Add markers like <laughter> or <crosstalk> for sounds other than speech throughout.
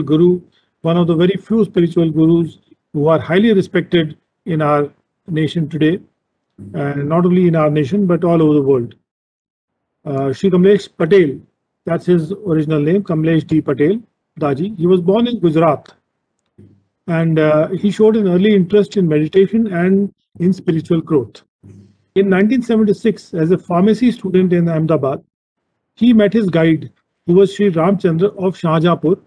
guru, one of the very few spiritual gurus who are highly respected in our nation today, and not only in our nation but all over the world. Uh, Shri Kamlesh Patel, that's his original name, Kamlesh D. Patel, Daji. He was born in Gujarat and uh, he showed an early interest in meditation and in spiritual growth. In 1976, as a pharmacy student in Ahmedabad, he met his guide, who was Sri Ramchandra of Shahjahanpur,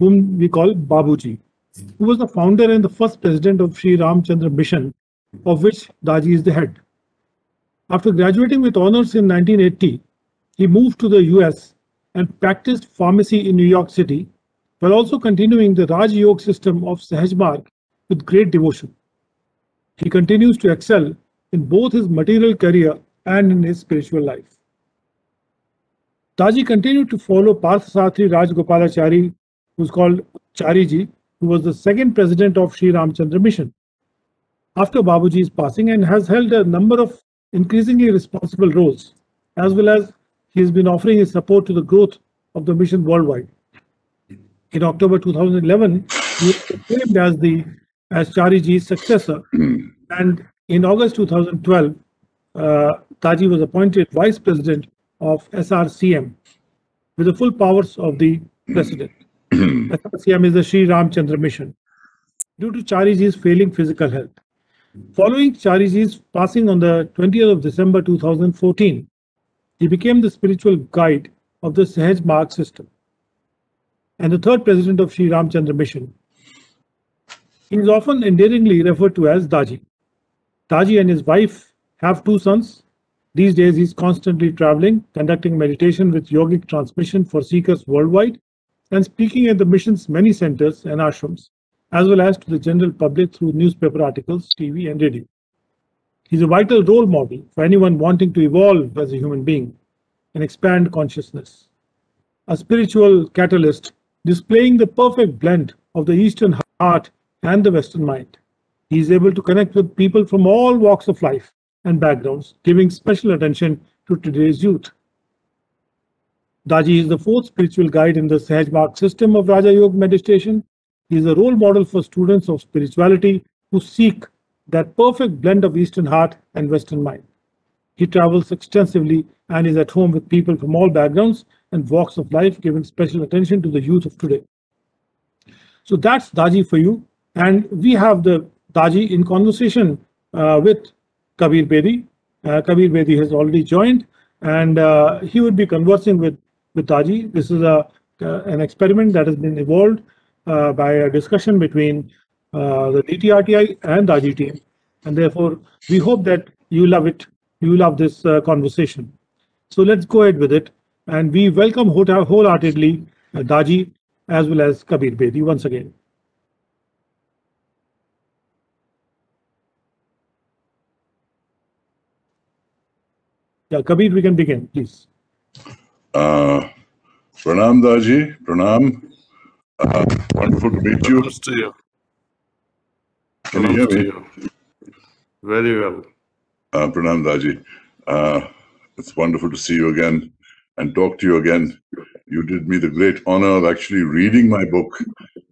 whom we call Babuji, who was the founder and the first president of Sri Ramchandra Mission, of which Daji is the head. After graduating with honors in 1980, he moved to the US and practiced pharmacy in New York City, while also continuing the Raj Yoga system of Sahaj Marg with great devotion. He continues to excel in both his material career and in his spiritual life. Daji continued to follow Parthasarathi Rajagopalachari, who's called Chariji, who was the second president of Sri Ramchandra Mission after Babuji's passing and has held a number of increasingly responsible roles, as well as he has been offering his support to the growth of the mission worldwide. In October 2011, he was proclaimed as the as Chariji's successor, <clears throat> and in August 2012, uh, Daji was appointed vice president of SRCM with the full powers of the president. SRCM is the Sri Ramchandra Mission. Due to Chariji's failing physical health, Following Chariji's passing on the 20th of December 2014, he became the spiritual guide of the Sahaj Marg system and the third president of Sri Ramchandra Mission. He is often endearingly referred to as Daji. Daji and his wife have two sons. These days, he's constantly traveling, conducting meditation with yogic transmission for seekers worldwide, and speaking at the mission's many centers and ashrams as well as to the general public through newspaper articles, TV, and radio. He's a vital role model for anyone wanting to evolve as a human being and expand consciousness. A spiritual catalyst displaying the perfect blend of the Eastern heart and the Western mind. He is able to connect with people from all walks of life and backgrounds, giving special attention to today's youth. Daji is the fourth spiritual guide in the Sahaj system of Raja Yoga meditation he is a role model for students of spirituality who seek that perfect blend of Eastern heart and Western mind. He travels extensively and is at home with people from all backgrounds and walks of life, giving special attention to the youth of today. So that's Daji for you. And we have the Daji in conversation uh, with Kabir Bedi. Uh, Kabir Bedi has already joined and uh, he would be conversing with, with Daji. This is a, uh, an experiment that has been evolved uh, by a discussion between uh, the DTRTI and the team. And therefore, we hope that you love it, you love this uh, conversation. So let's go ahead with it. And we welcome wholeheartedly Daji as well as Kabir Bedi once again. Yeah, Kabir, we can begin, please. Uh, Pranam Daji, Pranam. Uh, wonderful to meet you. to you. Can you hear me? You. Very well. Uh, Pranam Daji. Uh, it's wonderful to see you again and talk to you again. You did me the great honor of actually reading my book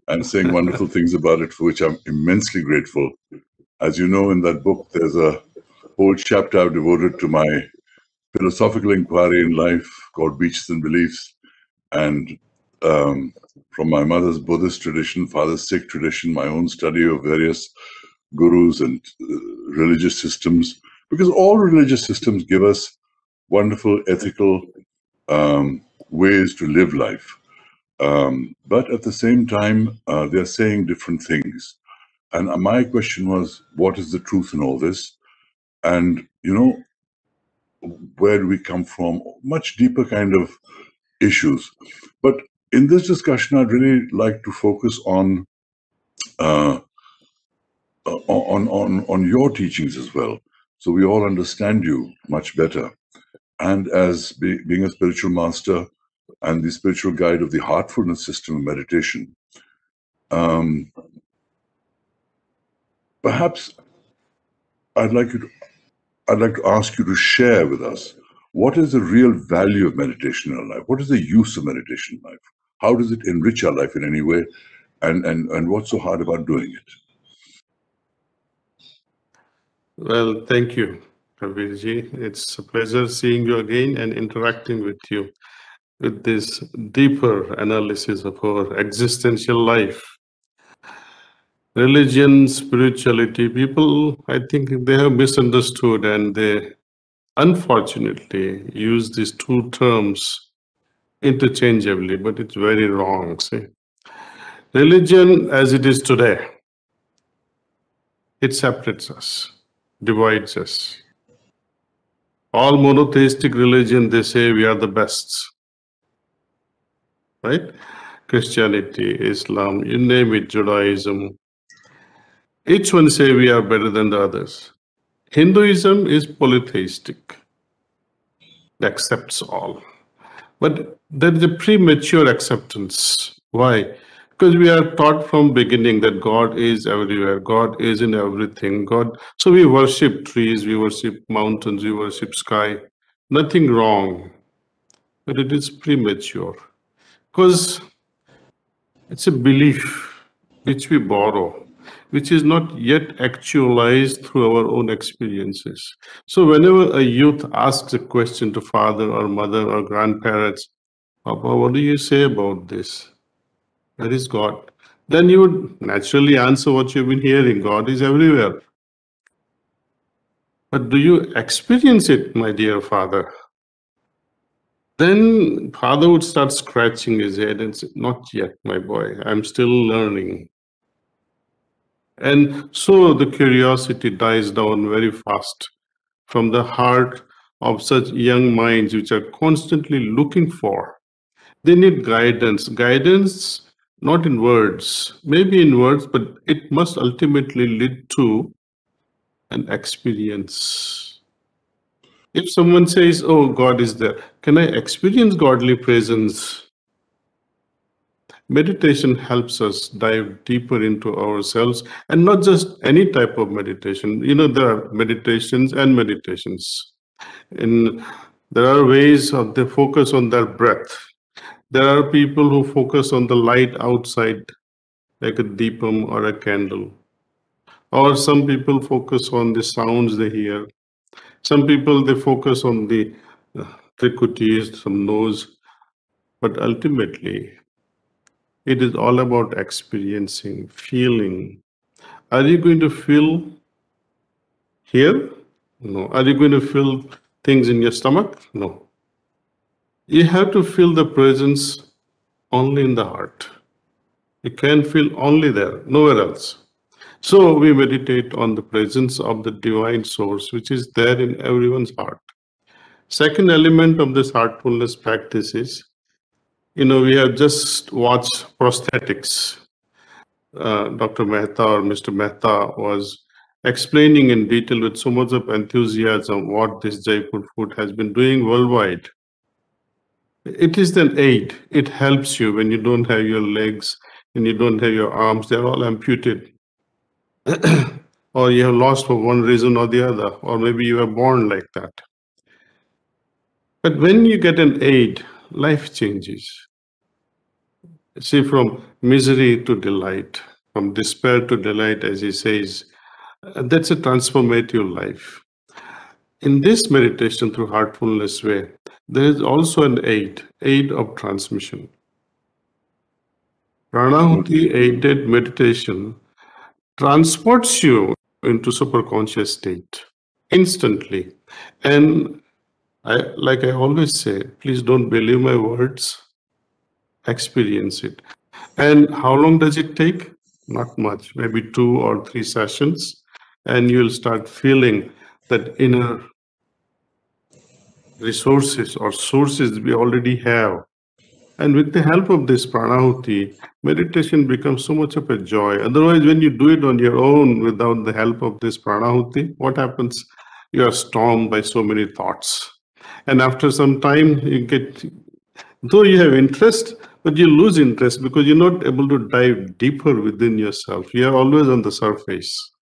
and saying wonderful things about it, for which I'm immensely grateful. As you know, in that book, there's a whole chapter I've devoted to my philosophical inquiry in life called Beaches and Beliefs. And um, from my mother's Buddhist tradition, father's Sikh tradition, my own study of various gurus and uh, religious systems, because all religious systems give us wonderful ethical um, ways to live life. Um, but at the same time, uh, they're saying different things. And my question was, what is the truth in all this? And, you know, where do we come from? Much deeper kind of issues. But in this discussion, I'd really like to focus on uh, uh, on on on your teachings as well, so we all understand you much better. And as be, being a spiritual master and the spiritual guide of the heartfulness system of meditation, um, perhaps I'd like you to I'd like to ask you to share with us what is the real value of meditation in our life? What is the use of meditation in life? How does it enrich our life in any way? And, and, and what's so hard about doing it? Well, thank you, Kabirji. It's a pleasure seeing you again and interacting with you with this deeper analysis of our existential life. Religion, spirituality, people, I think they have misunderstood and they unfortunately use these two terms interchangeably, but it's very wrong. See, religion as it is today, it separates us, divides us. All monotheistic religion, they say we are the best right? Christianity, Islam, you name it, Judaism. Each one say we are better than the others. Hinduism is polytheistic, it accepts all. But there is a premature acceptance. Why? Because we are taught from beginning that God is everywhere, God is in everything. God, so we worship trees, we worship mountains, we worship sky. Nothing wrong, but it is premature because it's a belief which we borrow which is not yet actualized through our own experiences. So whenever a youth asks a question to father or mother or grandparents papa what do you say about this? Where is god. Then you would naturally answer what you've been hearing god is everywhere. But do you experience it my dear father? Then father would start scratching his head and say, Not yet, my boy, I'm still learning. And so the curiosity dies down very fast from the heart of such young minds which are constantly looking for. They need guidance. Guidance, not in words, maybe in words, but it must ultimately lead to an experience if someone says, Oh, God is there, can I experience godly presence? Meditation helps us dive deeper into ourselves and not just any type of meditation. You know, there are meditations and meditations. And there are ways of they focus on their breath. There are people who focus on the light outside, like a deepam or a candle. Or some people focus on the sounds they hear some people, they focus on the uh, some nose, but ultimately, it is all about experiencing, feeling. Are you going to feel here? No. Are you going to feel things in your stomach? No. You have to feel the presence only in the heart. You can feel only there, nowhere else. So we meditate on the presence of the divine source, which is there in everyone's heart. Second element of this heartfulness practice is, you know, we have just watched prosthetics. Uh, Dr. Mehta or Mr. Mehta was explaining in detail with so much of enthusiasm what this Jaipur Foot has been doing worldwide. It is an aid. It helps you when you don't have your legs and you don't have your arms. They're all amputated <clears throat> or you have lost for one reason or the other, or maybe you were born like that. But when you get an aid, life changes. See, from misery to delight, from despair to delight, as he says, uh, that's a transformative life. In this meditation through heartfulness way, there is also an aid, aid of transmission. Pranahuti hmm. aided meditation transports you into superconscious state instantly. And I, like I always say, please don't believe my words, experience it. And how long does it take? Not much, maybe two or three sessions, and you'll start feeling that inner resources or sources we already have and with the help of this pranahuti, meditation becomes so much of a joy. Otherwise, when you do it on your own without the help of this pranahuti, what happens? You are stormed by so many thoughts. And after some time, you get, though you have interest, but you lose interest because you're not able to dive deeper within yourself. You are always on the surface.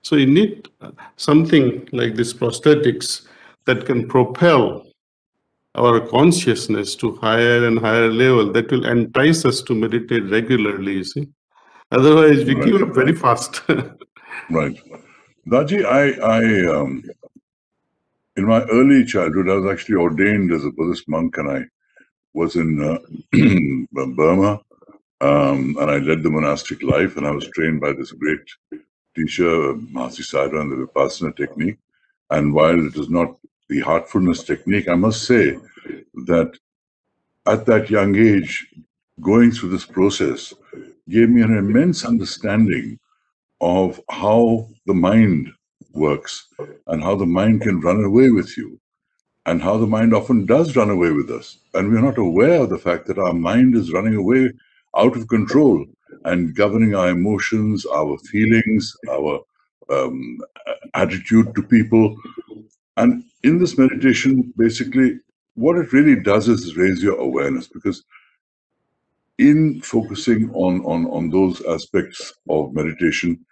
So you need something like this prosthetics that can propel our consciousness to higher and higher level that will entice us to meditate regularly, you see. Otherwise, we give up very fast. <laughs> Right. Daji, I, I, um, in my early childhood, I was actually ordained as a Buddhist monk and I was in uh, <clears throat> Burma um, and I led the monastic life and I was trained by this great teacher, Mahasi Sayadaw, and the Vipassana technique. And while it is not the heartfulness technique, I must say that at that young age, going through this process gave me an immense understanding of how the mind works and how the mind can run away with you and how the mind often does run away with us. And we're not aware of the fact that our mind is running away out of control and governing our emotions, our feelings, our um, attitude to people. And in this meditation, basically, what it really does is raise your awareness because in focusing on, on, on those aspects of meditation,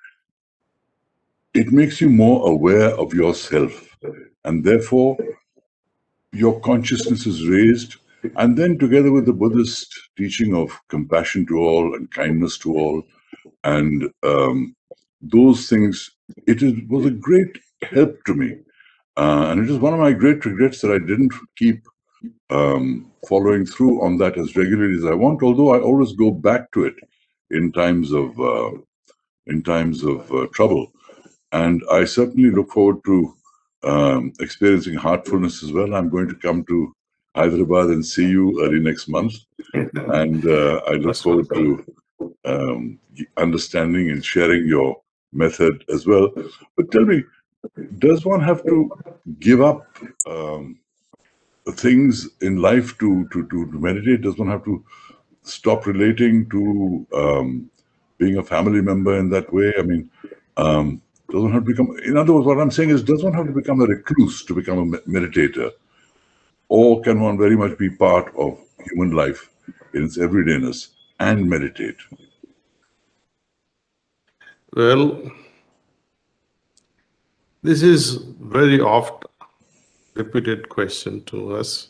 it makes you more aware of yourself. And therefore, your consciousness is raised. And then, together with the Buddhist teaching of compassion to all and kindness to all, and um, those things, it is, was a great help to me. Uh, and it is one of my great regrets that I didn't keep um, following through on that as regularly as I want, although I always go back to it in times of uh, in times of uh, trouble. And I certainly look forward to um, experiencing heartfulness as well. I'm going to come to Hyderabad and see you early next month. And uh, I look That's forward to um, understanding and sharing your method as well. But tell me, does one have to give up um, things in life to, to, to meditate? Does one have to stop relating to um, being a family member in that way? I mean, um, does one have to become, in other words, what I'm saying is, does one have to become a recluse to become a meditator? Or can one very much be part of human life in its everydayness and meditate? Well, this is very oft repeated question to us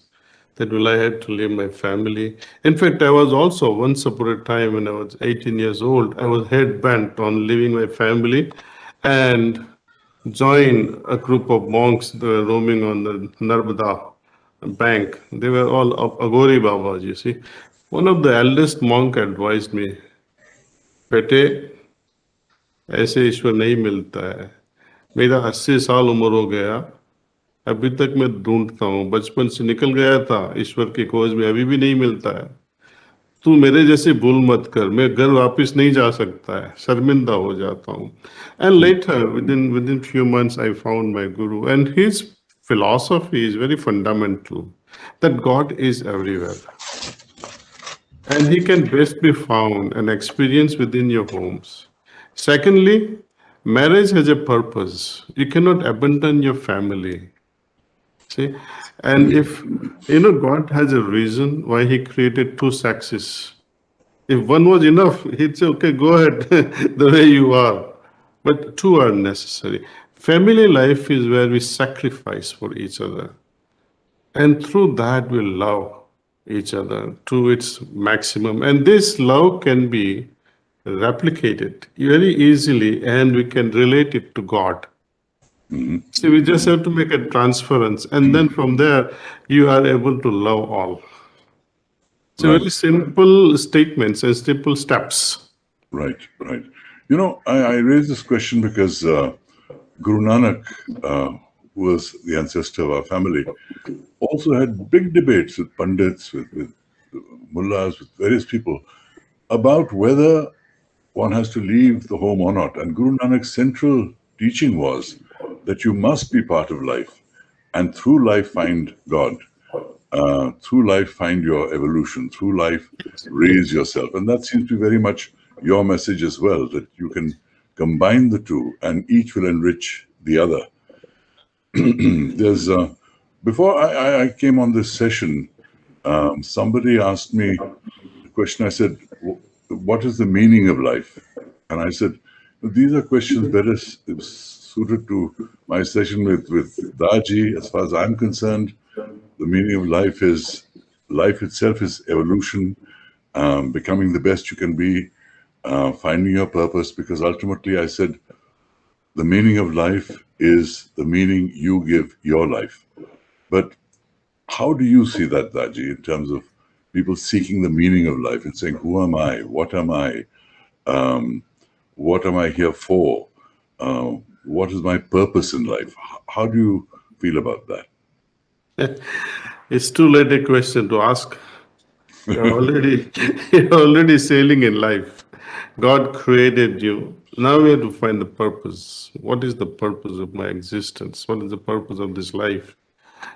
that will I had to leave my family. In fact, I was also once upon a time when I was 18 years old, I was head bent on leaving my family and join a group of monks that were roaming on the Narmada bank. They were all Agori Babas, you see. One of the eldest monk advised me, बेटे ऐसे ईश्वर नहीं मिलता है मेरा अस्सी साल उम्र हो गया अभी तक मैं ढूंढता हूँ बचपन से निकल गया था ईश्वर की खोज में अभी भी नहीं मिलता है तू मेरे जैसे भूल मत कर मैं घर वापस नहीं जा सकता है शर्मिंदा हो जाता हूँ and later within within few months I found my guru and his philosophy is very fundamental that God is everywhere. And he can best be found and experienced within your homes. Secondly, marriage has a purpose. You cannot abandon your family. See? And if, you know, God has a reason why he created two sexes. If one was enough, he'd say, okay, go ahead <laughs> the way you are. But two are necessary. Family life is where we sacrifice for each other. And through that, we love each other to its maximum. And this love can be replicated very easily and we can relate it to God. So we just have to make a transference. And then from there, you are able to love all. So Right. very simple statements and simple steps. Right, right. You know, I, I raise this question because uh, Guru Nanak, uh, who was the ancestor of our family, also had big debates with pundits, with, with mullahs, with various people about whether one has to leave the home or not. And Guru Nanak's central teaching was that you must be part of life and through life find God. Uh, through life, find your evolution. Through life, raise yourself. And that seems to be very much your message as well that you can combine the two and each will enrich the other. <clears throat> There's, uh, before I, I- came on this session, um, somebody asked me a question. I said, What is the meaning of life? And I said, These are questions better suited to my session with, with Daji, as far as I'm concerned. the meaning of life is life itself is evolution, um, becoming the best you can be, uh, finding your purpose. Because ultimately, I said, the meaning of life is the meaning you give your life. But how do you see that, Daji, in terms of people seeking the meaning of life and saying, Who am I? What am I? Um, what am I here for? Uh, what is my purpose in life? How do you feel about that? <laughs> It's too late a question to ask. You're already <laughs> you're already sailing in life. God created you. Now we have to find the purpose. What is the purpose of my existence? What is the purpose of this life?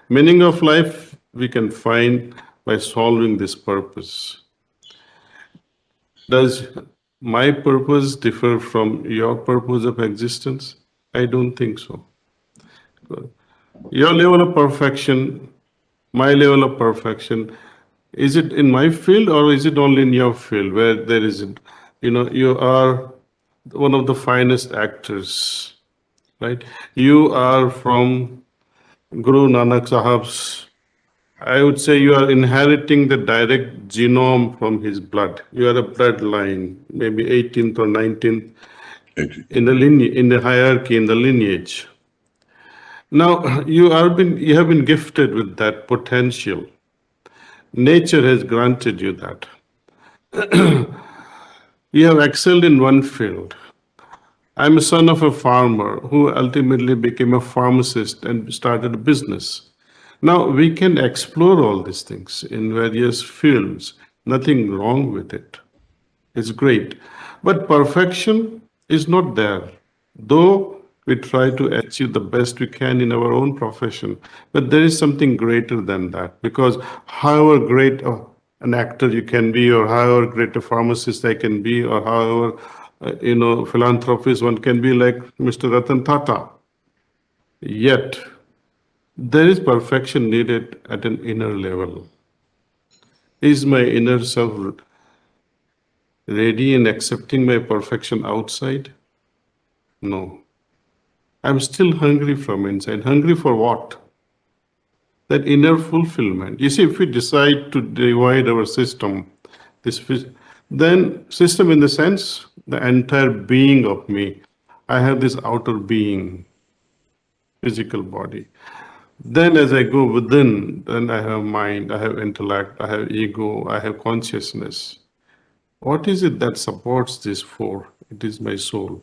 Meaning of life we can find by solving this purpose. Does my purpose differ from your purpose of existence? I don't think so. Your level of perfection, my level of perfection, is it in my field or is it only in your field where there isn't? You know, you are one of the finest actors, right? You are from Guru Nanak Sahab's I would say you are inheriting the direct genome from his blood. You are a bloodline, maybe 18th or 19th It- in the lineage, in the hierarchy, in the lineage. Now you are been you have been gifted with that potential. Nature has granted you that. <clears throat> you have excelled in one field. I'm a son of a farmer who ultimately became a pharmacist and started a business. Now we can explore all these things in various fields. Nothing wrong with it. It's great. But perfection is not there. Though we try to achieve the best we can in our own profession, but there is something greater than that. Because however great an actor you can be, or however great a pharmacist I can be, or however uh, you know philanthropist one can be, like Mr. Ratan Tata. Yet there is perfection needed at an inner level. Is my inner self ready and accepting my perfection outside? No. I'm still hungry from inside. Hungry for what? That inner fulfillment. You see, if we decide to divide our system, this then system in the sense, the entire being of me. I have this outer being, physical body. Then as I go within, then I have mind, I have intellect, I have ego, I have consciousness. What is it that supports this four? It is my soul.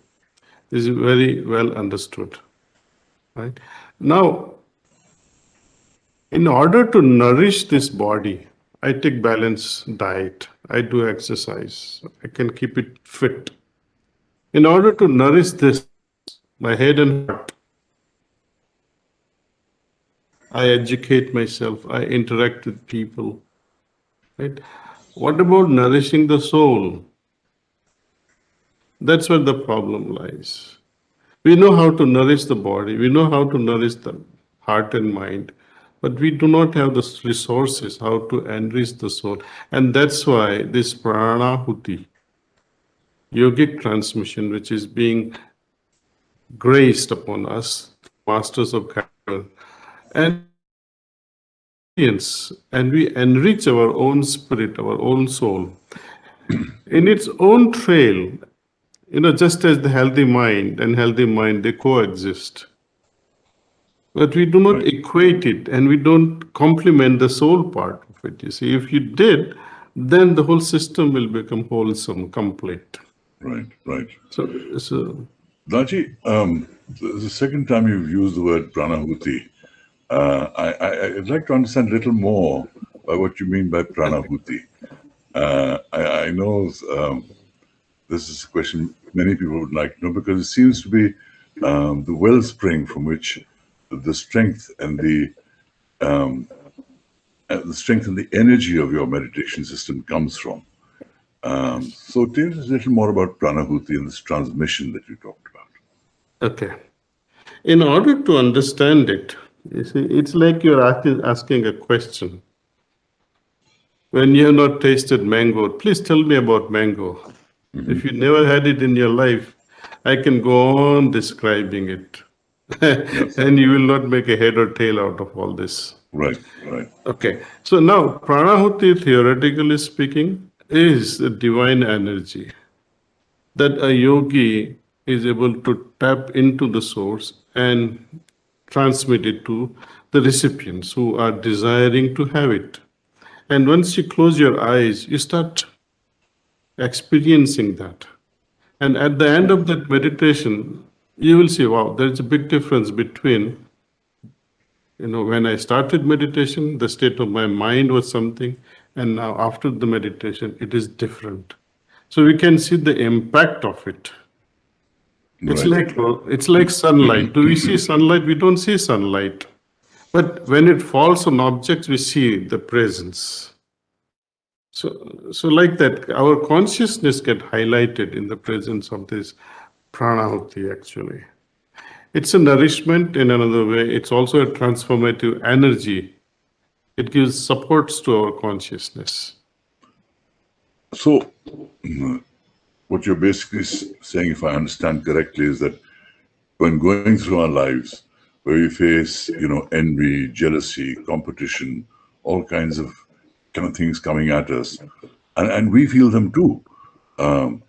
This is very well understood. Right? Now, in order to nourish this body, I take balanced diet. I do exercise. I can keep it fit. In order to nourish this, my head and heart, I educate myself. I interact with people. Right? What about nourishing the soul? That's where the problem lies. We know how to nourish the body, we know how to nourish the heart and mind, but we do not have the resources how to enrich the soul. And that's why this pranahuti, yogic transmission, which is being graced upon us, masters of karma, and and we enrich our own spirit, our own soul in its own trail you know, just as the healthy mind and healthy mind, they coexist. But we do not equate it and we don't complement the soul part of it. You see, if you did, then the whole system will become wholesome, complete. Right, right. So, so Daji, um, the the second time you've used the word pranahuti, uh, I, I'd like to understand a little more by what you mean by pranahuti. Uh, I, I know um, this is a question many people would like to know because it seems to be um, the wellspring from which the strength and the um, uh, the strength and the energy of your meditation system comes from. Um, so tell us a little more about pranahuti and this transmission that you talked about. Okay. In order to understand it, you see, it's like you're asking, asking a question. When you have not tasted mango, please tell me about mango. Mm-hmm. If you never had it in your life, I can go on describing it. <laughs> and you will not make a head or tail out of all this. Right, right. Okay, so now pranahuti, theoretically speaking, is a divine energy that a yogi is able to tap into the source and transmit it to the recipients who are desiring to have it. And once you close your eyes, you start experiencing that. And at the end of that meditation, you will see, wow, there's a big difference between you know when i started meditation the state of my mind was something and now after the meditation it is different so we can see the impact of it it's Right. like uh, it's like sunlight do we see sunlight we don't see sunlight but when it falls on objects we see the presence so so like that our consciousness get highlighted in the presence of this pranahuti actually it's a nourishment in another way. It's also a transformative energy. It gives supports to our consciousness. So, what you're basically saying, if I understand correctly, is that when going through our lives, where we face, you know, envy, jealousy, competition, all kinds of kind of things coming at us, and, and we feel them too. Um,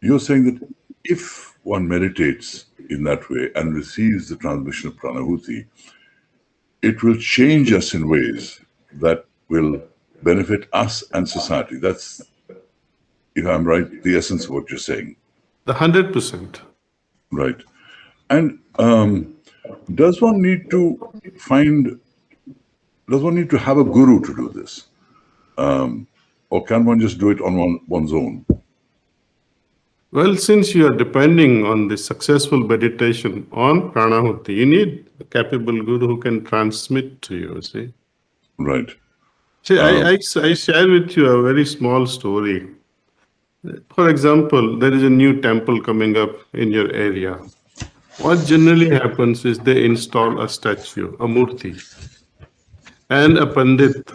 you're saying that if one meditates in that way and receives the transmission of pranahuti, it will change us in ways that will benefit us and society. That's, if I'm right, the essence of what you're saying. The 100%. Right. And um, does one need to find, does one need to have a guru to do this? Um, or can one just do it on one, one's own? Well, since you are depending on the successful meditation on pranahuti, you need a capable guru who can transmit to you, see. Right. See, I, I, I share with you a very small story. For example, there is a new temple coming up in your area. What generally happens is they install a statue, a murti, and a pandit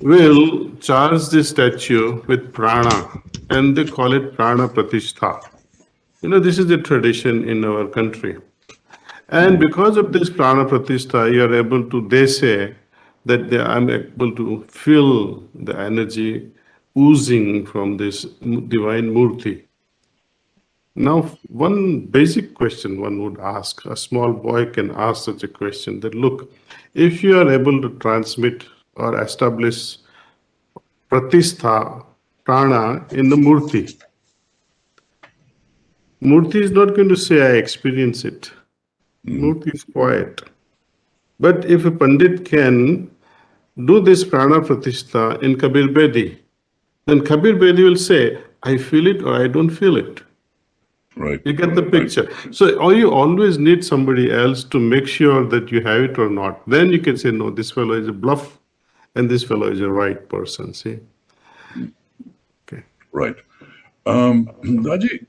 will charge the statue with prana, and they call it prana pratishtha. You know, this is the tradition in our country. And because of this prana pratishtha, you are able to, they say, that they, I'm able to feel the energy oozing from this divine murti. Now, one basic question one would ask, a small boy can ask such a question that look, if you are able to transmit or establish pratishtha, prana in the murti, murti is not going to say, I experience it. Hmm. Murti is quiet. But if a Pandit can do this prana pratishtha in Kabir Bedi, then Kabir Bedi will say, I feel it or I don't feel it. Right. You get the Right. picture. So or you always need somebody else to make sure that you have it or not. Then you can say, no, this fellow is a bluff and this fellow is a right person. See? Okay. Right. Um, <clears throat> Daji,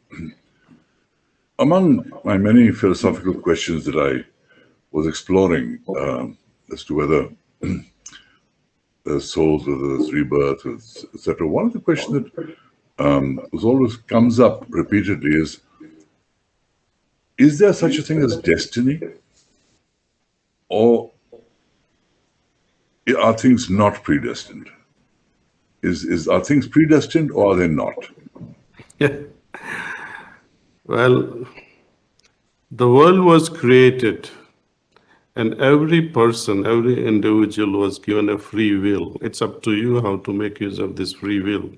among my many philosophical questions that I was exploring um, as to whether <clears throat> there's souls, whether there's rebirth, etc., one of the questions that um, always comes up repeatedly is: Is there such a thing as destiny, or are things not predestined? Is, is are things predestined or are they not? Yeah. <laughs> Well, the world was created and every person, every individual was given a free will. It's up to you how to make use of this free will.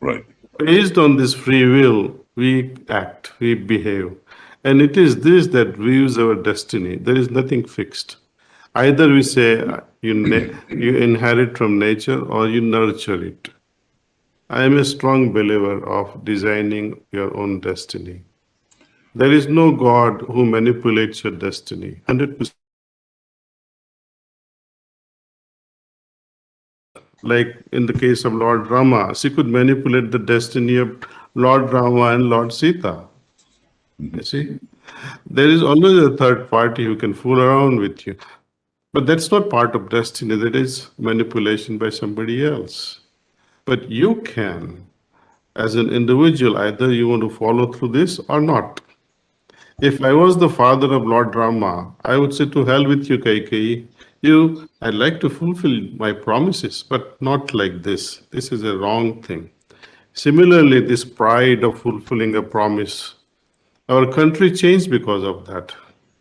Right. Based on this free will, we act, we behave. And it is this that views our destiny. There is nothing fixed. Either we say uh, you, you inherit from nature or you nurture it. I am a strong believer of designing your own destiny. There is no God who manipulates your destiny. 100%. Like in the case of Lord Rama, she could manipulate the destiny of Lord Rama and Lord Sita. You see? There is always a third party who can fool around with you. But that's not part of destiny, that is manipulation by somebody else. But you can, as an individual, either you want to follow through this or not. If I was the father of Lord Rama, I would say to hell with you, Kaikeyi. You, I'd like to fulfill my promises, but not like this. This is a wrong thing. Similarly, this pride of fulfilling a promise, our country changed because of that.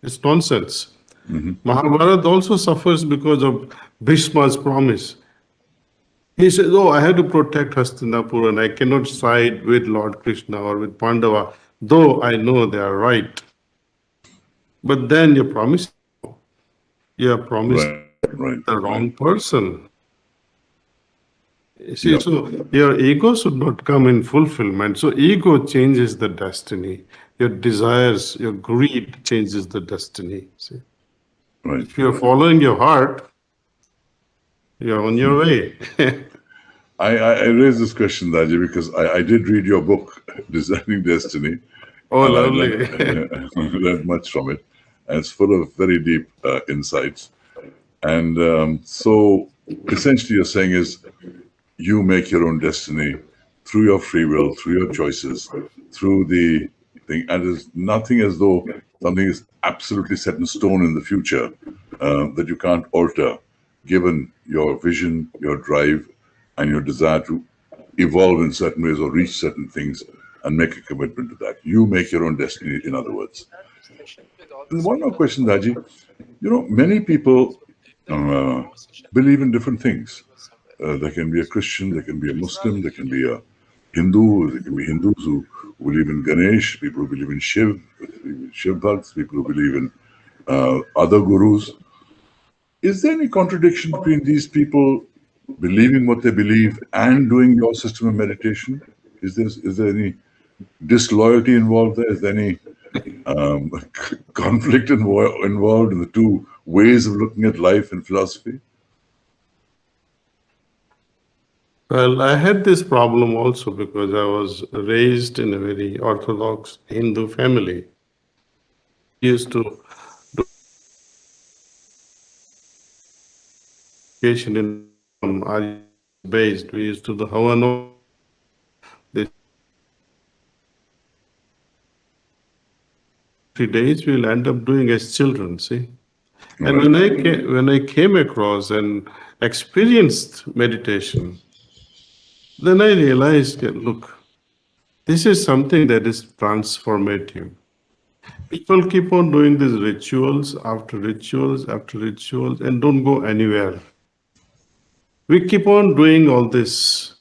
It's nonsense. Mm-hmm. Mahabharata also suffers because of Bhishma's promise. He says, Oh, I have to protect Hastinapur and I cannot side with Lord Krishna or with Pandava, though I know they are right. But then you promise, you have promised Right, right. the wrong person. You See, Yeah. so your ego should not come in fulfillment. So ego changes the destiny. Your desires, your greed changes the destiny. See, Right. if you're following your heart, you're on your hmm. way. I, I, I raised this question, Daji, because I, I did read your book, <laughs> Designing Destiny. Oh, and lovely. learned, <laughs> learned much from it. And it's full of very deep uh, insights. And um, so essentially, you're saying is you make your own destiny through your free will, through your choices, through the thing. And there's nothing as though something is absolutely set in stone in the future uh, that you can't alter, given your vision, your drive, and your desire to evolve in certain ways or reach certain things and make a commitment to that. You make your own destiny, in other words. And one more question, Daji. You know, many people uh, believe in different things. Uh, there can be a Christian, there can be a Muslim, there can be a Hindu, there can be Hindus who, who believe in Ganesh, people who believe in Shiv, Shiv Bhakts, people who believe in uh, other gurus. Is there any contradiction between these people believing what they believe and doing your system of meditation? Is there, is there any disloyalty involved there? Is there any um, <laughs> conflict invo- involved in the two ways of looking at life and philosophy? Well, I had this problem also because I was raised in a very orthodox Hindu family. Used to do education in um, based. We used to do the Havan. Three days we'll end up doing as children. See. And when I came, when I came across and experienced meditation, then I realized, that, look, this is something that is transformative. People keep on doing these rituals after rituals after rituals and don't go anywhere. We keep on doing all this,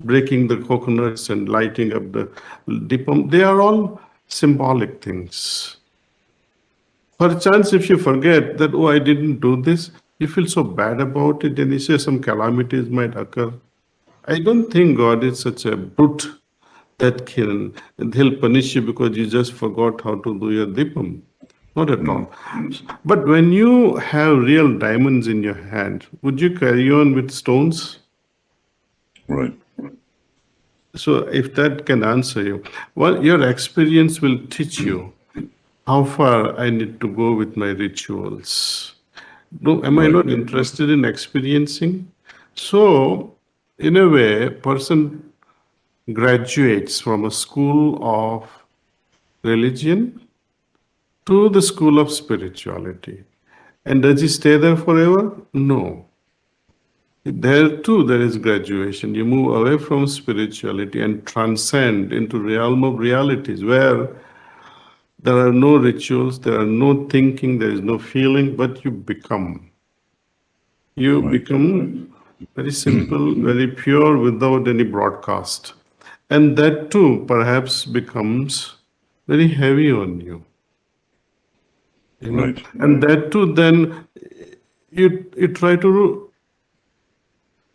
breaking the coconuts and lighting up the dipam. They are all symbolic things. Perchance, if you forget that, oh, I didn't do this, you feel so bad about it, and you say some calamities might occur. I don't think God is such a brute that can he'll punish you because you just forgot how to do your dipam. Not at all. But when you have real diamonds in your hand, would you carry on with stones? Right. So if that can answer you, well, your experience will teach you how far I need to go with my rituals. No, am I not interested in experiencing? So, in a way, person graduates from a school of religion to the school of spirituality. And does he stay there forever? No. There too, there is graduation. You move away from spirituality and transcend into realm of realities where there are no rituals, there are no thinking, there is no feeling, but you become. You become very simple, <clears throat> very pure without any broadcast. And that too perhaps becomes very heavy on you. You know? Right. And that too, then you, you try to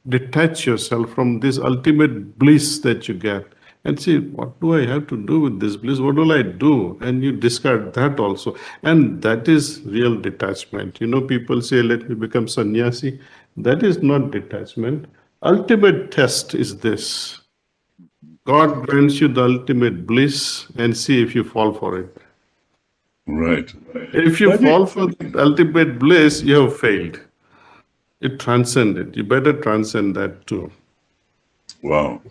detach yourself from this ultimate bliss that you get and see what do i have to do with this bliss? What will i do? And you discard that also. And that is real detachment. You know people say let me become sannyasi. That is not detachment. Ultimate test is this. God grants you the ultimate bliss and see if you fall for it. Right. if you fall for the ultimate bliss you have failed it transcended you better transcend that too Wow.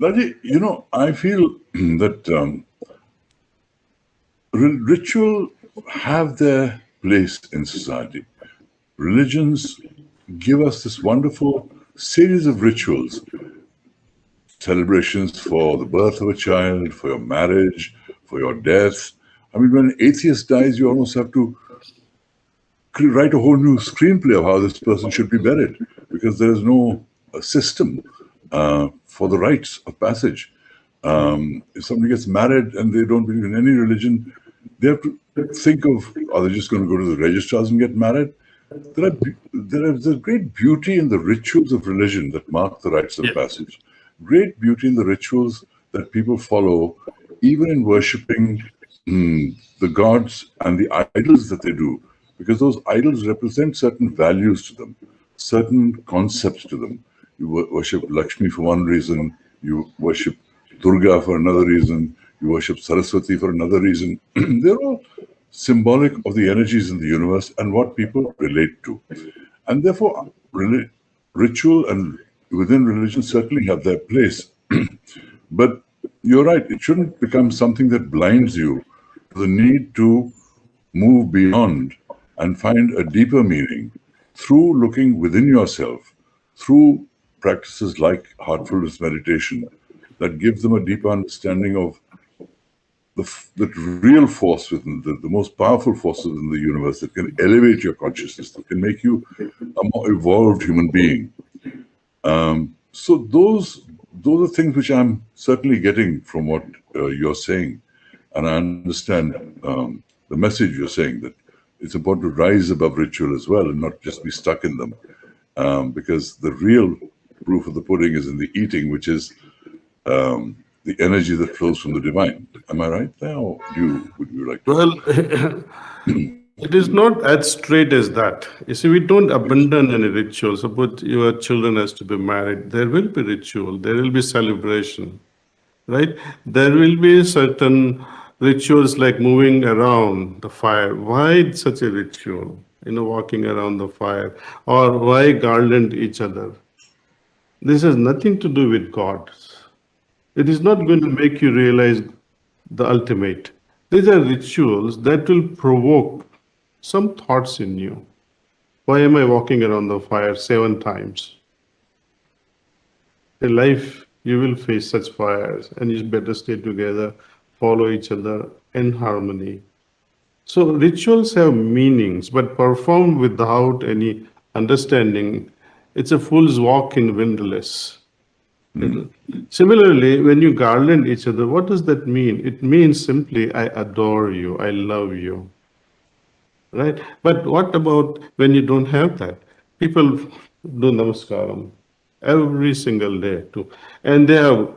Daji, you know, I feel <clears throat> that um, ri- ritual have their place in society. Religions give us this wonderful series of rituals celebrations for the birth of a child, for your marriage, for your death. I mean, when an atheist dies, you almost have to write a whole new screenplay of how this person should be buried because there is no uh, system uh, for the rites of passage. Um, if somebody gets married and they don't believe in any religion, they have to think of are they just going to go to the registrars and get married? There are there is a great beauty in the rituals of religion that mark the rites of Yeah. passage. Great beauty in the rituals that people follow, even in worshipping mm, the gods and the idols that they do, because those idols represent certain values to them, certain concepts to them. You worship Lakshmi for one reason, you worship Durga for another reason, you worship Saraswati for another reason. <clears throat> They're all symbolic of the energies in the universe and what people relate to. And therefore, ritual and within religion certainly have their place. <clears throat> but you're right, it shouldn't become something that blinds you to the need to move beyond and find a deeper meaning through looking within yourself, through practices like heartfulness meditation that gives them a deeper understanding of the, the real force within the, the most powerful force within the universe that can elevate your consciousness, that can make you a more evolved human being. Um, so those those are things which I'm certainly getting from what uh, you're saying, and I understand um, the message you're saying that it's important to rise above ritual as well and not just be stuck in them, um, because the real proof of the pudding is in the eating, which is um, the energy that flows from the divine. Am I right there, or you, would you like to? Well, <clears throat> it is not as straight as that. You see, we don't abandon any ritual. Suppose your children has to be married, there will be ritual, there will be celebration, right? There will be certain rituals like moving around the fire. Why such a ritual? You know, walking around the fire, or why garland each other? This has nothing to do with God. It is not going to make you realize the ultimate. These are rituals that will provoke some thoughts in you. Why am I walking around the fire seven times? In life, you will face such fires, and you better stay together, follow each other in harmony. So, rituals have meanings, but performed without any understanding, it's a fool's walk in windless. Hmm. Similarly, when you garland each other, what does that mean? It means simply, I adore you, I love you. Right? But what about when you don't have that? People do namaskaram every single day too. And they have,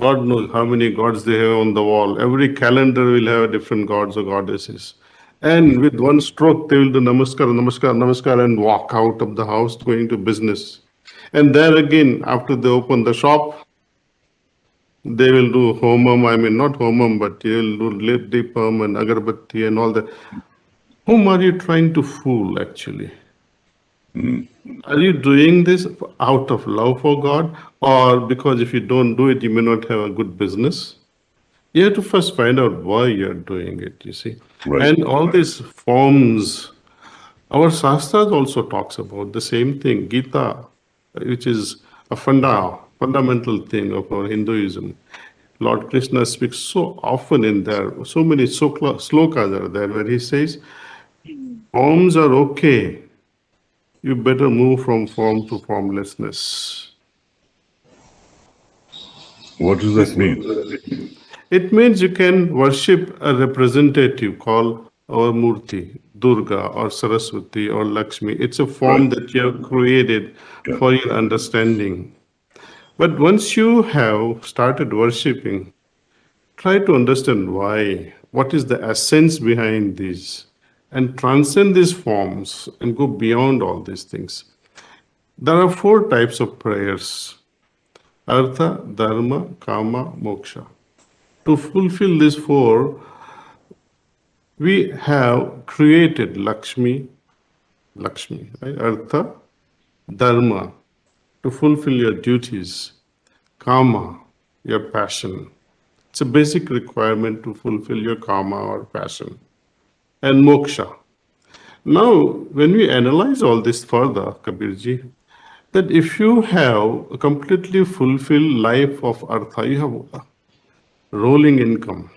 God knows how many gods they have on the wall. Every calendar will have different gods or goddesses. And with one stroke, they will do namaskar, namaskar, namaskar, and walk out of the house going to business. And there again, after they open the shop, they will do homam, I mean, not homam, but they will do lit deepam and agarbatti and all that. Whom are you trying to fool, actually? Are you doing this out of love for God, or because if you don't do it, you may not have a good business? You have to first find out why you're doing it, you see. Right. And all these forms, our Shastras also talks about the same thing, Gita, which is a funda, fundamental thing of our Hinduism. Lord Krishna speaks so often in there, so many slokas are there where he says, forms are okay. You better move from form to formlessness. What does that mean? It means you can worship a representative called our Murti, Durga or Saraswati or Lakshmi. It's a form that you have created Yeah. for your understanding. But once you have started worshiping, try to understand why, what is the essence behind these, and transcend these forms and go beyond all these things. There are four types of prayers Artha, Dharma, Kama, Moksha. To fulfill these four, we have created Lakshmi, Lakshmi, right? Artha, Dharma, to fulfill your duties, Kama, your passion, It's a basic requirement to fulfill your karma or passion. And moksha. Now, when we analyze all this further, Kabirji, that if you have a completely fulfilled life of artha, you have rolling income,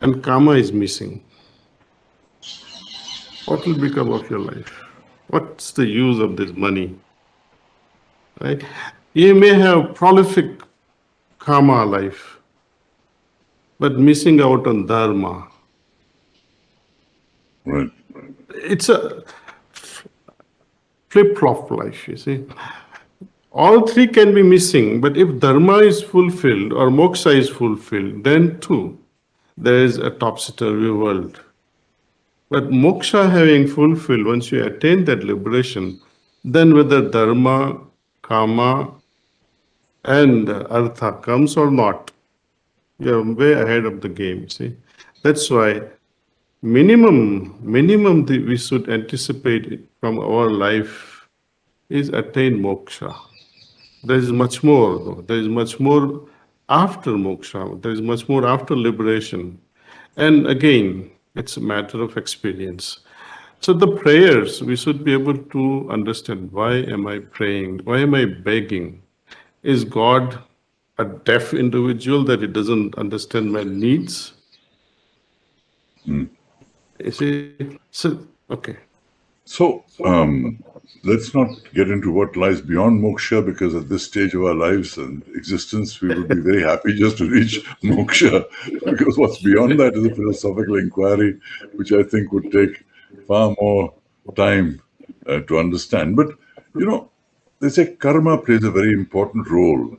and karma is missing, what will become of your life? What's the use of this money? Right? You may have prolific karma life, but missing out on dharma. Right. It's a flip-flop life, you see. All three can be missing, but if dharma is fulfilled or moksha is fulfilled, then too, there is a topsy-turvy world. But moksha having fulfilled, once you attain that liberation, then whether dharma, karma, and artha comes or not, you're way ahead of the game, see. That's why minimum, minimum that we should anticipate from our life is attain moksha. There is much more though. There is much more after moksha. There is much more after liberation. And again, it's a matter of experience. So the prayers, we should be able to understand why am I praying? Why am I begging? Is God a deaf individual that he doesn't understand my needs? Hmm. You see, so okay. So um, let's not get into what lies beyond moksha because at this stage of our lives and existence, we would be very happy just to reach <laughs> moksha because what's beyond that is a philosophical inquiry, which I think would take far more time uh, to understand. But you know, they say karma plays a very important role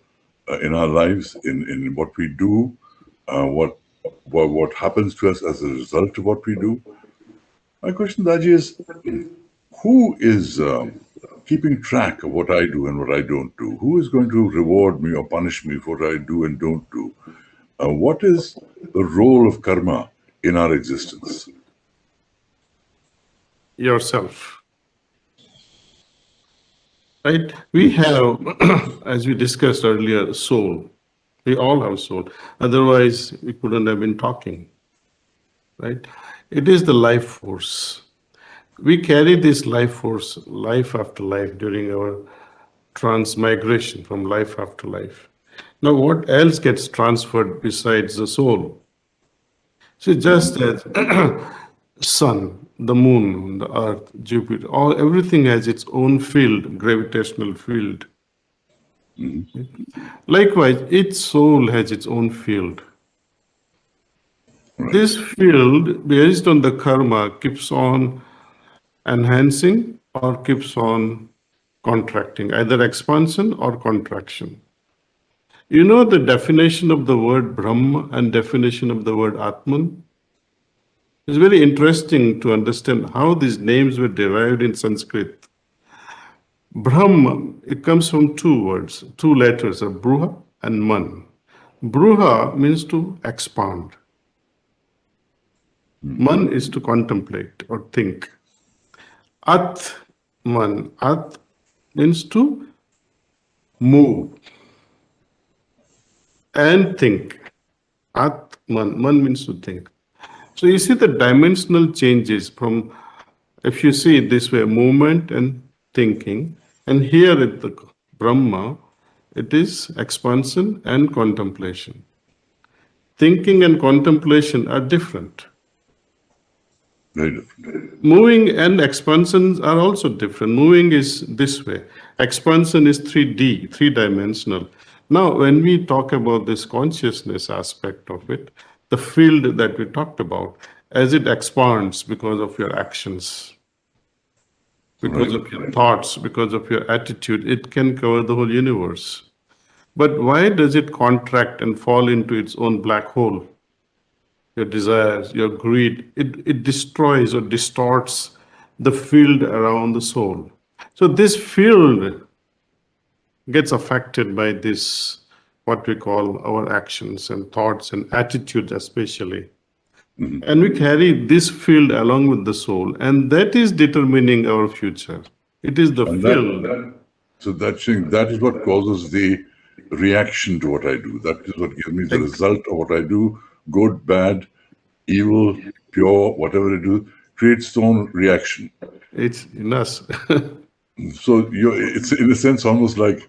uh, in our lives, in, in what we do, uh, what, what happens to us as a result of what we do. My question, Daji, is who is um, keeping track of what I do and what I don't do? Who is going to reward me or punish me for what I do and don't do? Uh, what is the role of karma in our existence? yourself. Right? We have, <clears throat> as we discussed earlier, soul. We all have soul. Otherwise, we couldn't have been talking. Right? It is the life force. We carry this life force life after life during our transmigration from life after life. Now, what else gets transferred besides the soul? See, just as <clears throat> sun, the moon, the earth, Jupiter, all everything has its own field, gravitational field. Mm-hmm. Likewise, each soul has its own field. This field, based on the karma, keeps on enhancing or keeps on contracting, either expansion or contraction. You know the definition of the word Brahma and definition of the word Atman? It's very interesting to understand how these names were derived in Sanskrit. Brahma, it comes from two words, two letters, are Bruha and Man. Bruha means to expand. Man is to contemplate or think. At man, at means to move and think. At man, man means to think. So you see the dimensional changes from, if you see it this way, movement and thinking, and here at the Brahma, it is expansion and contemplation. Thinking and contemplation are different. Very different. Moving and expansions are also different. Moving is this way. Expansion is 3D, three dimensional. Now, when we talk about this consciousness aspect of it, the field that we talked about, as it expands because of your actions, because of your thoughts, because of your attitude, it can cover the whole universe. But why does it contract and fall into its own black hole? Your desires, your greed, it, it destroys or distorts the field around the soul. So this field gets affected by this, what we call our actions and thoughts and attitudes, especially. Mm-hmm. And we carry this field along with the soul, and that is determining our future. It is the And field. that- so that thing, that is what causes the reaction to what I do. That is what gives me the result of what I do, good, bad, evil, pure, whatever I do, creates its own reaction. It's in us. <laughs> So you're, it's in a sense almost like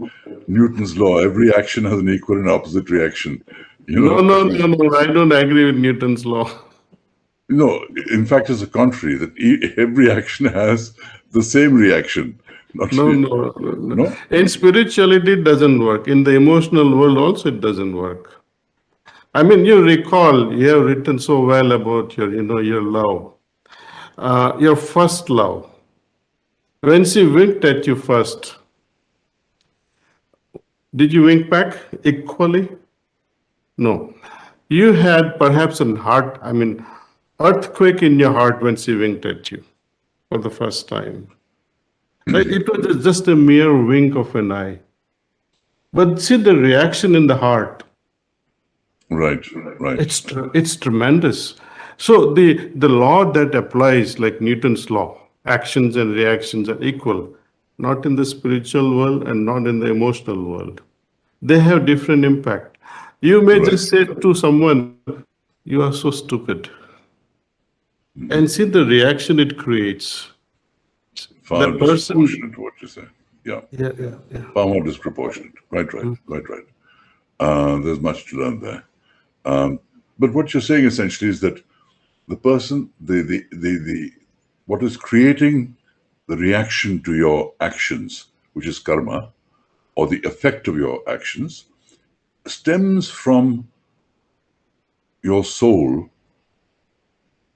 Newton's law. Every action has an equal and opposite reaction. You no, no, no, no. I don't agree with Newton's law. <laughs> No, in fact, it's the contrary. That e- every <laughs> action has the same reaction. Not No, really- no, no, no. No? In spirituality, it doesn't work. In the emotional world, also, it doesn't work. I mean, you recall you have written so well about your, you know, your love, uh, your first love. When she winked at you first, did you wink back equally? No. You had perhaps an heart, I mean, earthquake in your heart when she winked at you for the first time. It was just a mere wink of an eye. But see the reaction in the heart. Right, right. It's it's tremendous. So the the law that applies, like Newton's law, actions and reactions are equal, not in the spiritual world and not in the emotional world. They have different impact. You may Right. just say to someone, "You are so stupid," and see the reaction it creates. Far the person- disproportionate to what you say. Yeah, Yeah, yeah, yeah. far more disproportionate. Right, right, Mm. right, right. Uh, there's much to learn there. Um, but what you're saying essentially is that the person, the, the, the, the, what is creating the reaction to your actions, which is karma, or the effect of your actions, stems from your soul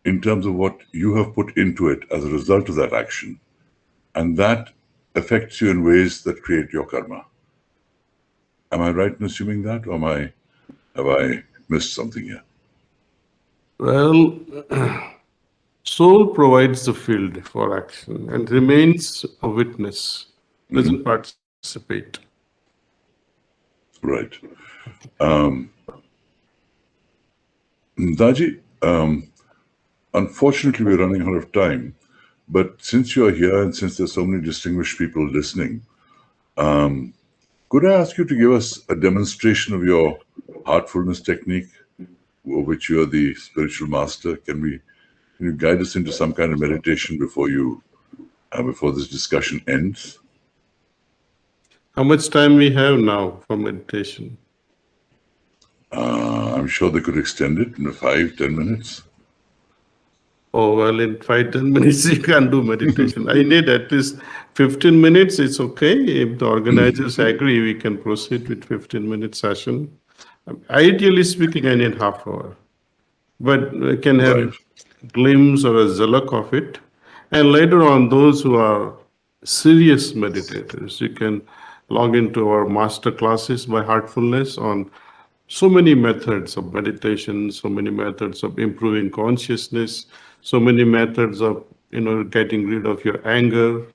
in terms of what you have put into it as a result of that action. And that affects you in ways that create your karma. Am I right in assuming that, or am I, have I missed something here? Well, <clears throat> soul provides the field for action and remains a witness, doesn't participate. Right. Um, Daji, um, unfortunately, we're running out of time. But since you're here and since there's so many distinguished people listening, um, could I ask you to give us a demonstration of your heartfulness technique, of which you are the spiritual master? Can we can you guide us into some kind of meditation before you uh, before this discussion ends? How much time we have now for meditation? Uh, I'm sure they could extend it in five, ten minutes. Oh, well, in five, 10 <laughs> minutes, you can't do meditation. I need at least 15 minutes. It's okay. If the organizers mm-hmm. agree, we can proceed with 15 minute session. Ideally speaking, I need half hour. But we can have Right. a glimpse or a zalak of it. And later on, those who are serious meditators, you can log into our master classes by Heartfulness on so many methods of meditation, so many methods of improving consciousness, so many methods of you know getting rid of your anger.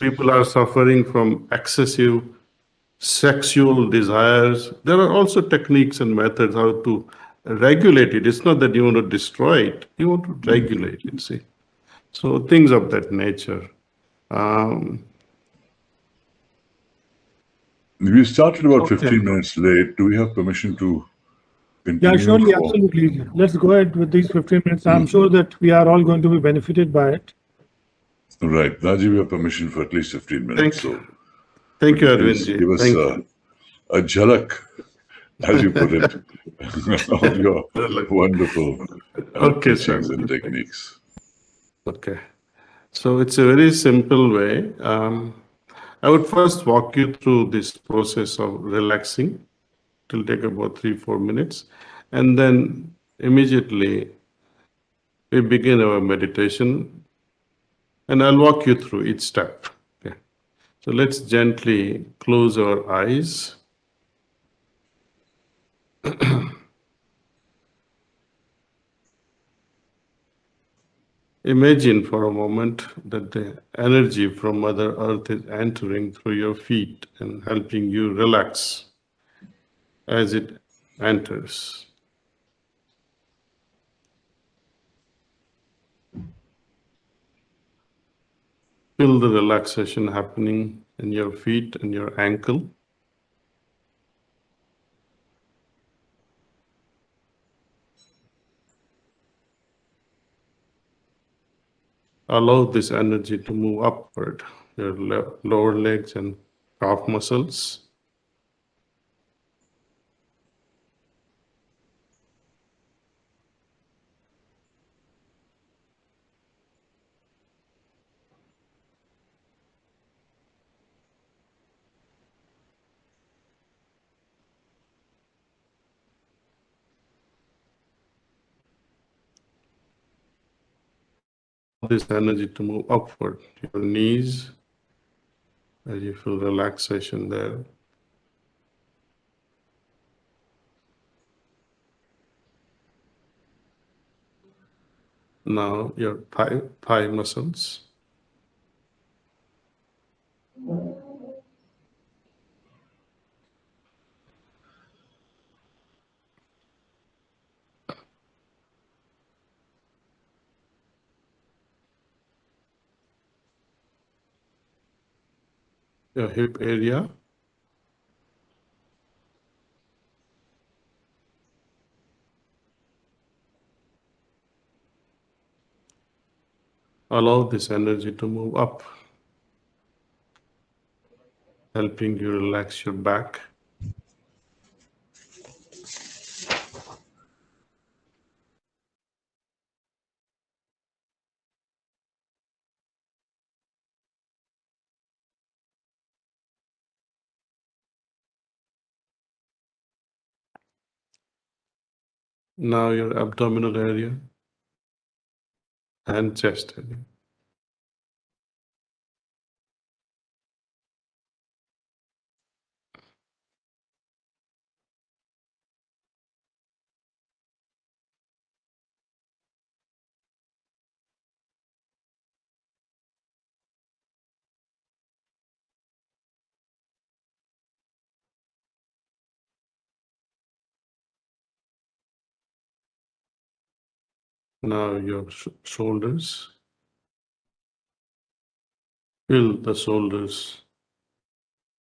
People are suffering from excessive sexual desires. There are also techniques and methods how to regulate it. It's not that you want to destroy it; you want to regulate it. See, so things of that nature. Um, We started about Okay. 15 minutes late. Do we have permission to? Yeah, surely, for- absolutely. Let's go ahead with these 15 minutes. I'm sure that we are all going to be benefited by it. Right. Daji, we have permission for at least 15 minutes. Thank you. So thank you, please Arvindji. give us Thank a, you. a jhalak, as you put it, <laughs> of your wonderful Okay, sir. and techniques. Okay. So it's a very simple way. Um, I would first walk you through this process of relaxing. It will take about three, four minutes. And then immediately we begin our meditation. And I'll walk you through each step. Okay. So let's gently close our eyes. <clears throat> Imagine for a moment that the energy from Mother Earth is entering through your feet and helping you relax as it enters. Feel the relaxation happening in your feet and your ankle. Allow this energy to move upward, your lower legs and calf muscles. This energy to move upward, your knees, as you feel relaxation there. Now your thigh, thigh muscles. Your hip area. Allow this energy to move up, helping you relax your back. Now your abdominal area and chest area. Now your sh- shoulders. Feel the shoulders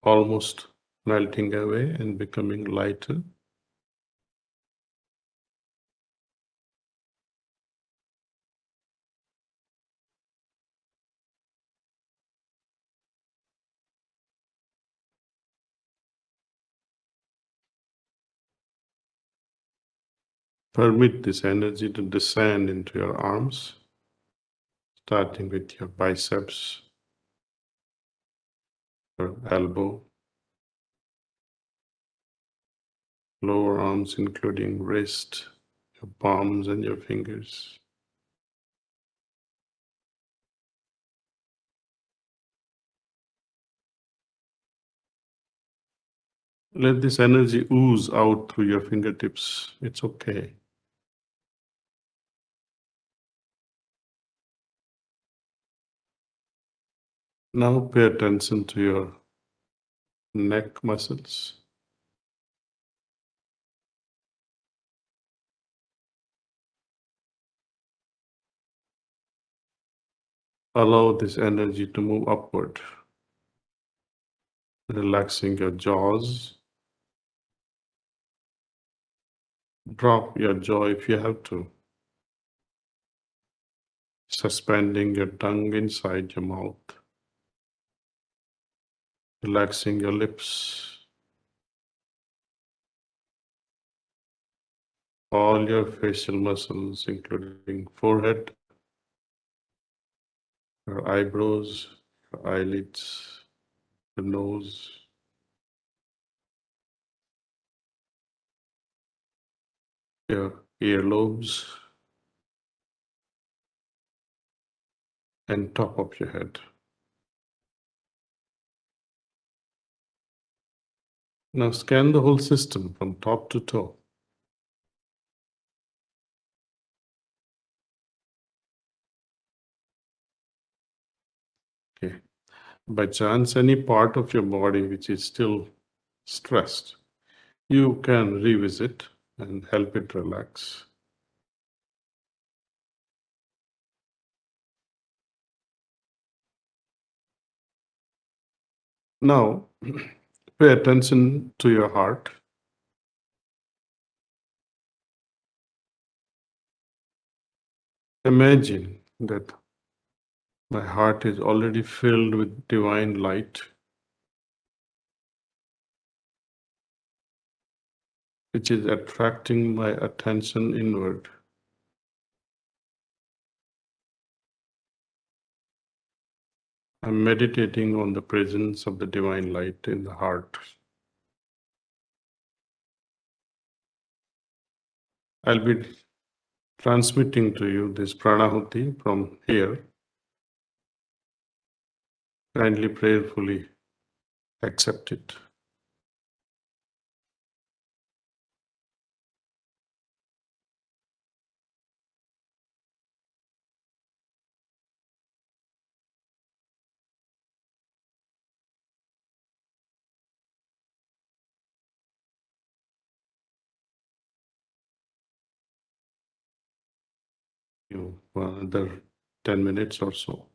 almost melting away and becoming lighter. Permit this energy to descend into your arms, starting with your biceps, your elbow, lower arms, including wrist, your palms, and your fingers. Let this energy ooze out through your fingertips. It's okay. Now pay attention to your neck muscles. Allow this energy to move upward, relaxing your jaws. Drop your jaw if you have to. Suspending your tongue inside your mouth relaxing your lips, all your facial muscles, including forehead, your eyebrows, your eyelids, your nose. Your earlobes and top of your head. Now scan the whole system from top to toe. Okay. By chance, any part of your body which is still stressed, you can revisit and help it relax. Now, <clears throat> pay attention to your heart. Imagine that My heart is already filled with divine light. Which is attracting my attention inward. I'm meditating on the presence of the divine light in the heart. I'll be transmitting to you this pranahuti from here. Kindly, prayerfully accept it. You for another 10 minutes or so.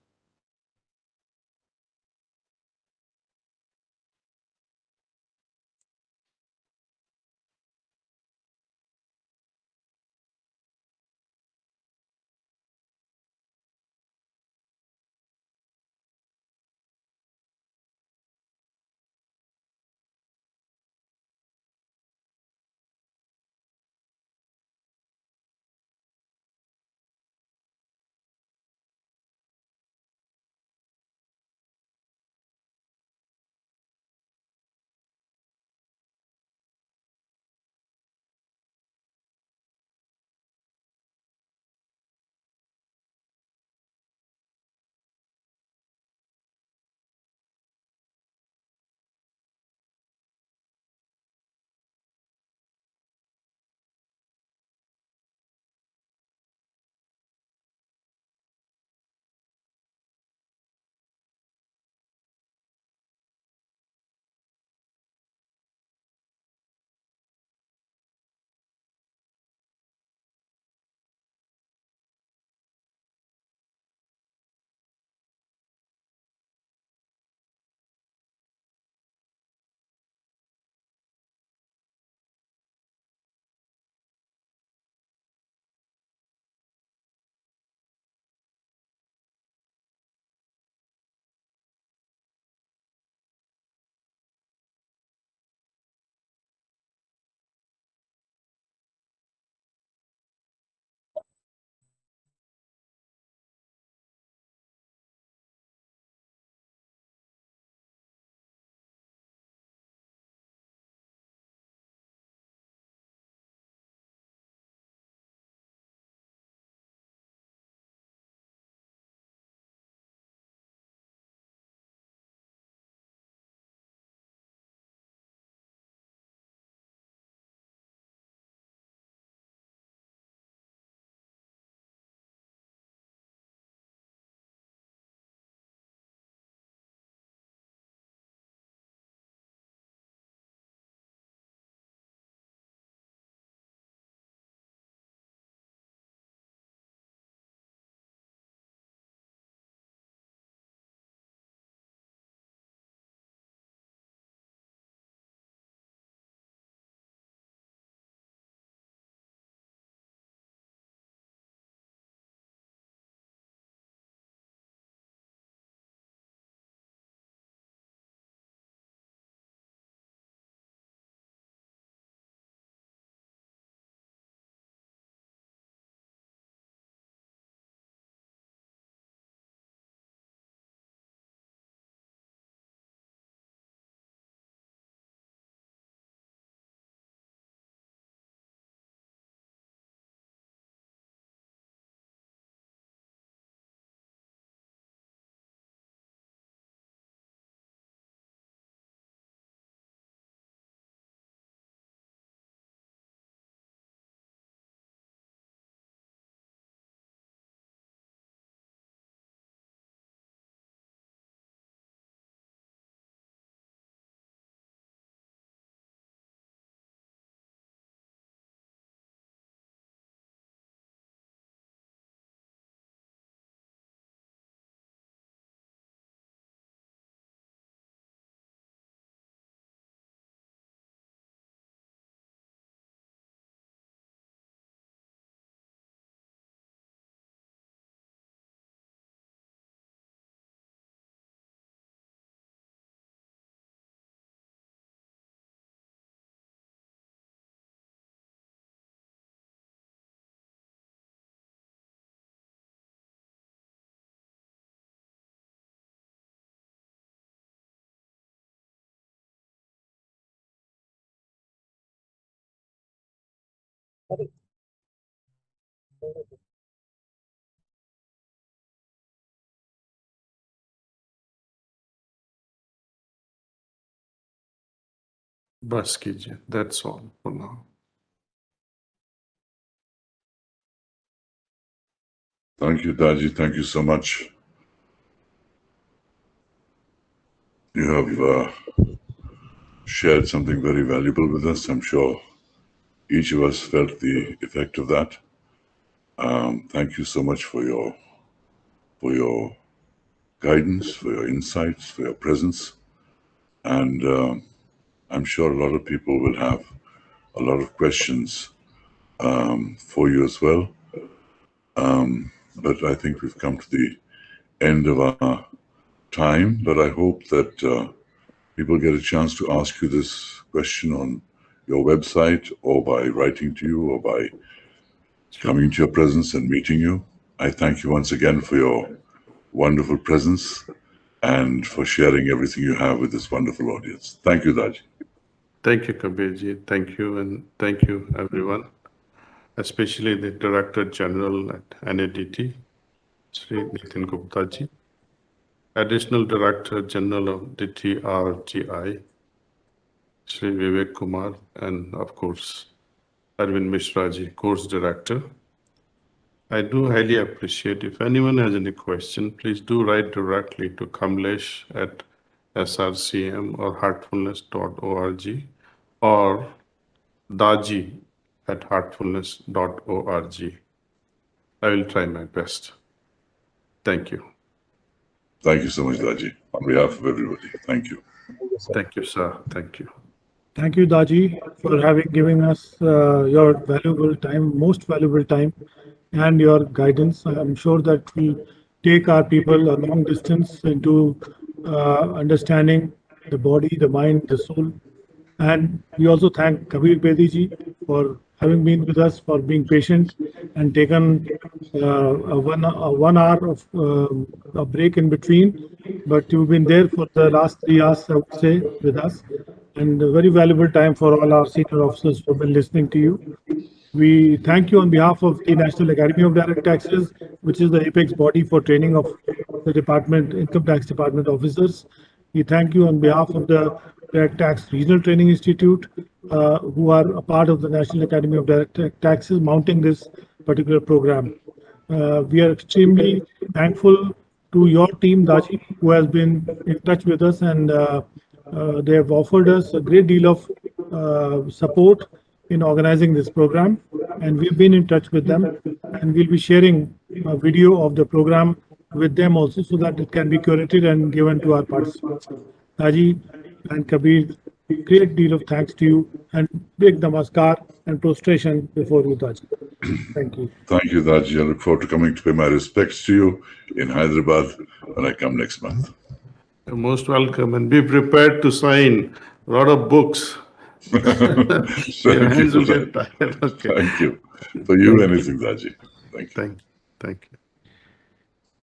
बस कीजिए that's all for now Thank you, Daji. Thank you so much. You have uh, shared something very valuable with us. I'm sure each of us felt the effect of that. Um, thank you so much for your for your guidance, for your insights, for your presence, and um I'm sure a lot of people will have a lot of questions um, for you as well. Um, but I think we've come to the end of our time. But I hope that uh, people get a chance to ask you this question on your website or by writing to you or by coming to your presence and meeting you. I thank you once again for your wonderful presence and for sharing everything you have with this wonderful audience. Thank you, Daji. Thank you, Kabir ji. Thank you, and thank you, everyone, especially the Director General at NADT, Sri Nitin Gupta ji, Additional Director General of DTRTI, Sri Vivek Kumar, and of course, Arvind Mishraji, Course Director. I do highly appreciate if anyone has any question, please do write directly to Kamlesh at srcm or heartfulness.org or daji at heartfulness.org. I will try my best. Thank you. Thank you so much, Daji. On behalf of everybody, thank you. Thank you, sir. Thank you. Thank you, Daji, for having given us uh, your valuable time, most valuable time, and your guidance. I'm sure that will take our people a long distance into uh, understanding the body, the mind, the soul. And we also thank Kabir Bedi for having been with us, for being patient and taken uh, a one, a one hour of um a break in between. But you've been there for the last three hours, I would say, with us. And a very valuable time for all our senior officers who have been listening to you. We thank you on behalf of the National Academy of Direct Taxes, which is the apex body for training of the department, income tax department officers. We thank you on behalf of the Direct Tax Regional Training Institute, uh, who are a part of the National Academy of Direct Taxes, mounting this particular program. Uh, we are extremely thankful to your team, Daji, who has been in touch with us and uh, uh, they have offered us a great deal of uh, support in organizing this program. And we've been in touch with them and we'll be sharing a video of the program with them also so that it can be curated and given to our participants. Daji and Kabir, great deal of thanks to you and big namaskar and prostration before you, Daji. Thank you. Thank you, Daji. I look forward to coming to pay my respects to you in Hyderabad when I come next month. You're most welcome and be prepared to sign a lot of books. <laughs> Your Thank hands will you. get tired. <laughs> Okay. Thank you. For you, anything, Daji. Thank you. Thank, thank you.